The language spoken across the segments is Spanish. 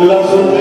las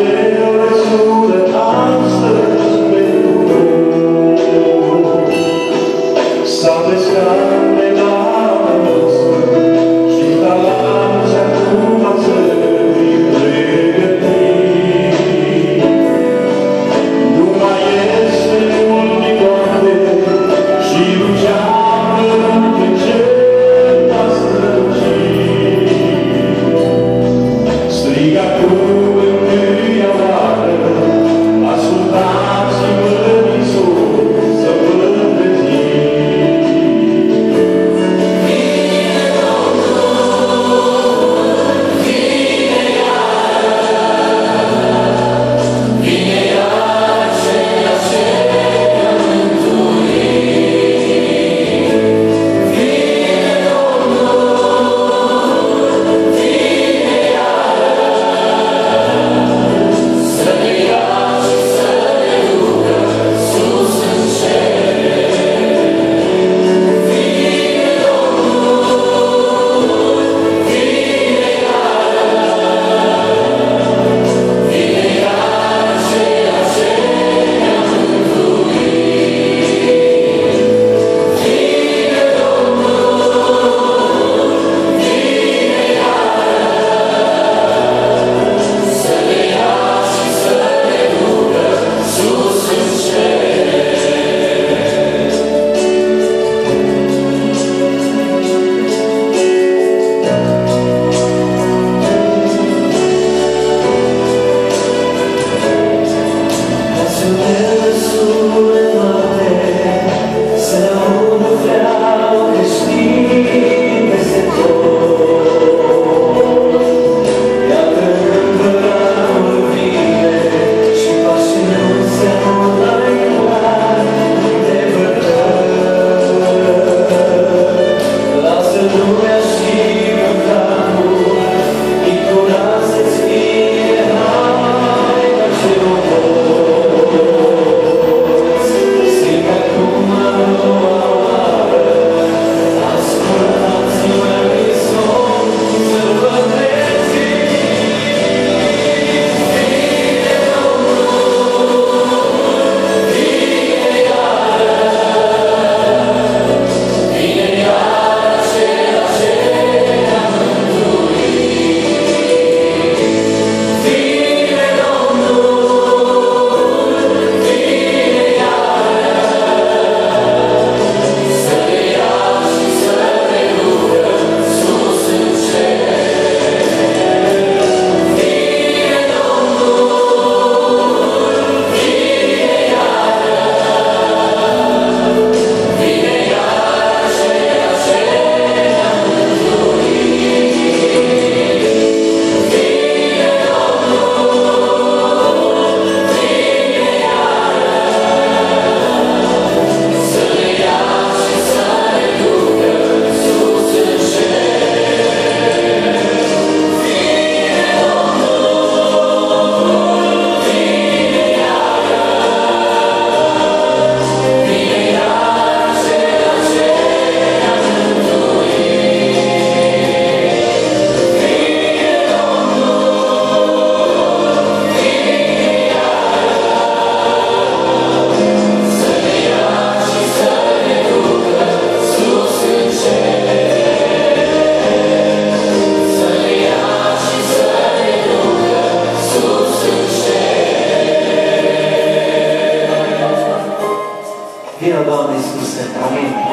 perdone sus sacramentos.